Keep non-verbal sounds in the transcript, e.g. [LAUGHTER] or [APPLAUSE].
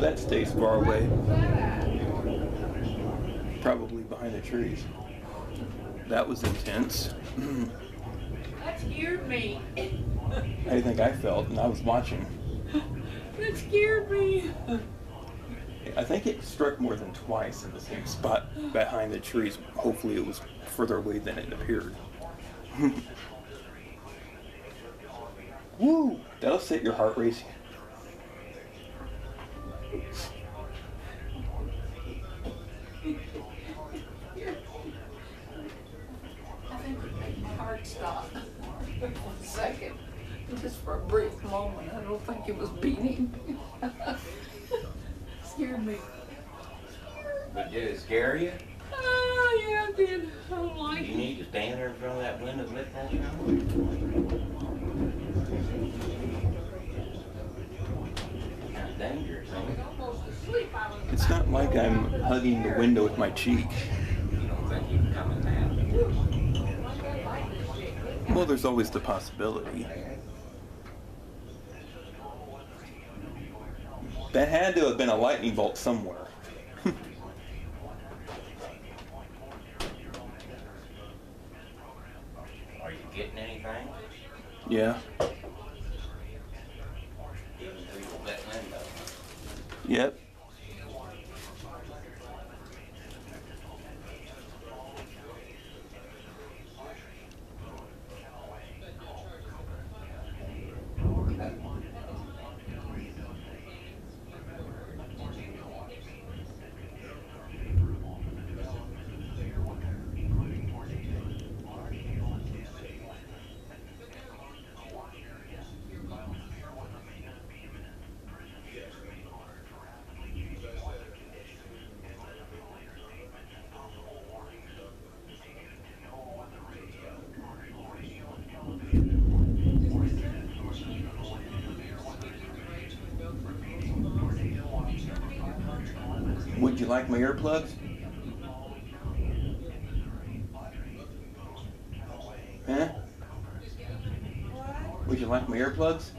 that stays far away. Probably behind the trees. That was intense. That scared me. How do you think I felt? And I was watching. That scared me. I think it struck more than twice in the same spot behind the trees. Hopefully, it was further away than it appeared. [LAUGHS] Woo! That'll set your heart racing. Stand there in front of that window and let that show. Kind of dangerous, ain't it? Almost asleep. I was It's not like I'm hugging the window with my cheek. You don't think you can come in now? Well, there's always the possibility. That had to have been a lightning bolt somewhere. Yeah. Yep. Like my earplugs? Huh? Would you like my earplugs?